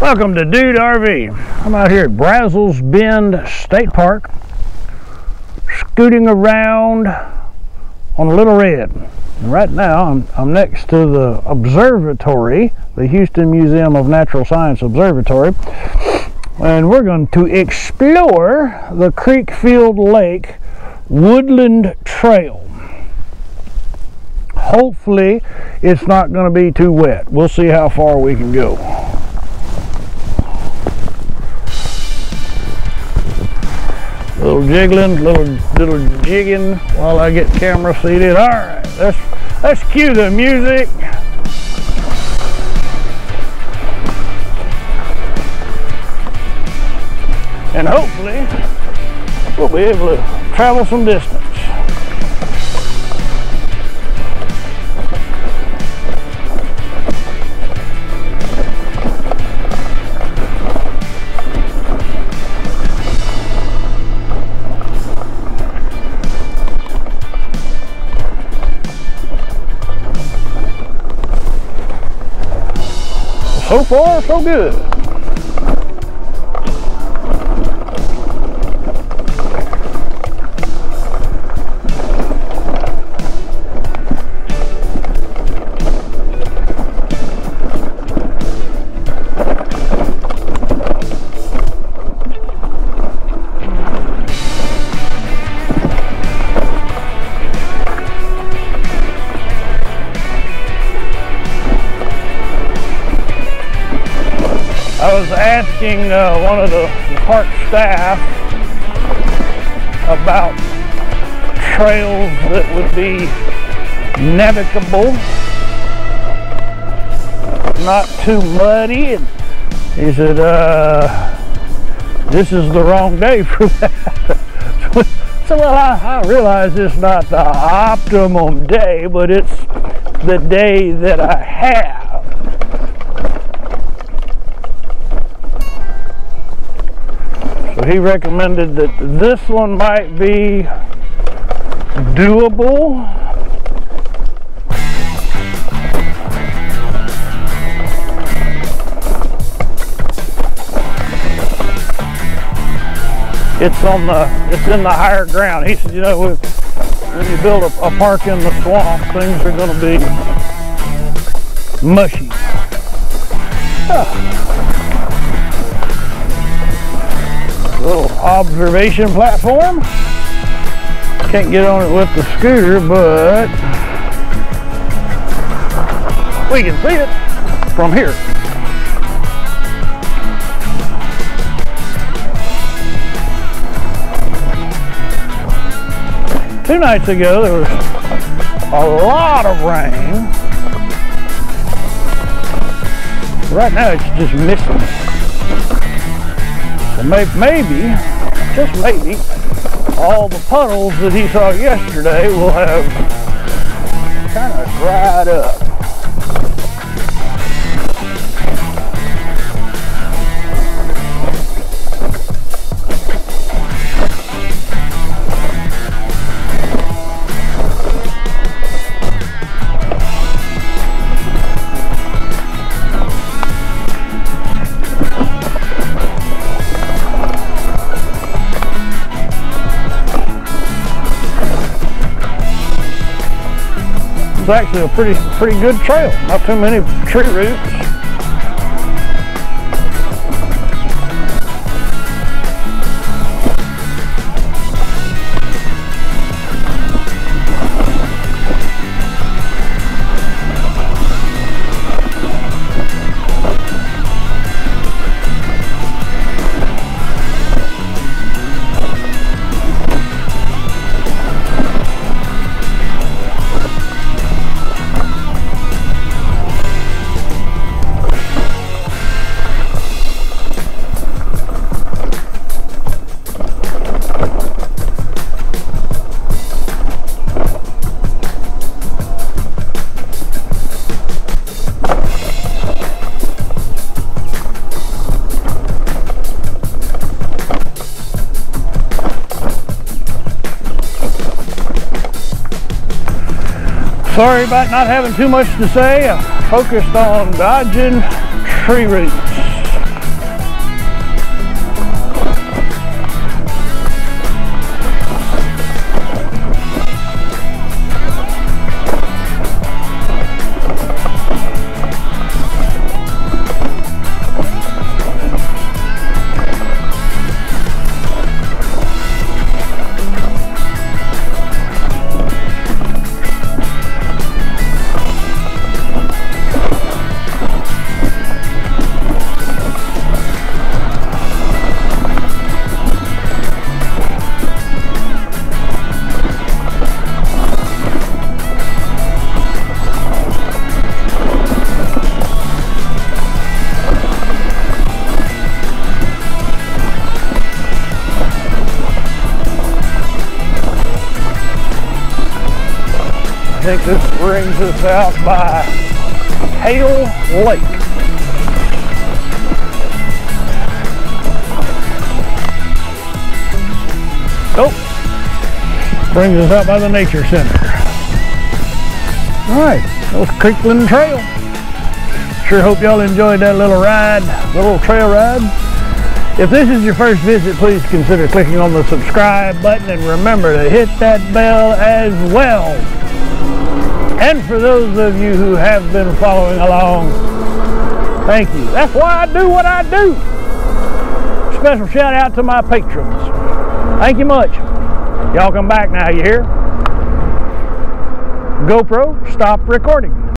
Welcome to Dude RV. I'm out here at Brazos Bend State Park, scooting around on a Little Red. And right now, I'm, I'm next to the observatory, the Houston Museum of Natural Science Observatory, and we're going to explore the Creekfield Lake Woodland Trail. Hopefully, it's not going to be too wet. We'll see how far we can go. Little jiggling, little little jigging while I get camera seated. All right, let's let's cue the music. And hopefully we'll be able to travel some distance. So far, so good. Asking uh, one of the park staff about trails that would be navigable, not too muddy. And he said, uh, this is the wrong day for that. so, well, I, I realize it's not the optimum day, but it's the day that I have. So he recommended that this one might be doable. It's on the, it's in the higher ground. He said, you know, when you build a, a park in the swamp, things are going to be mushy. Ah. Observation platform. Can't get on it with the scooter, but we can see it from here. Two nights ago, there was a lot of rain. Right now, it's just missing So maybe, just maybe, all the puddles that he saw yesterday will have kind of dried up. Actually a pretty pretty good trail. Not too many tree roots. Sorry about not having too much to say. I focused on dodging tree roots. Think this brings us out by Hale Lake. Oh, brings us out by the Nature Center. All right, that was Creekland Trail. Sure hope y'all enjoyed that little ride, little trail ride. If this is your first visit, please consider clicking on the subscribe button and remember to hit that bell as well. And for those of you who have been following along, thank you. That's why I do what I do. Special shout out to my patrons. Thank you much. Y'all come back now, you hear? GoPro, stop recording.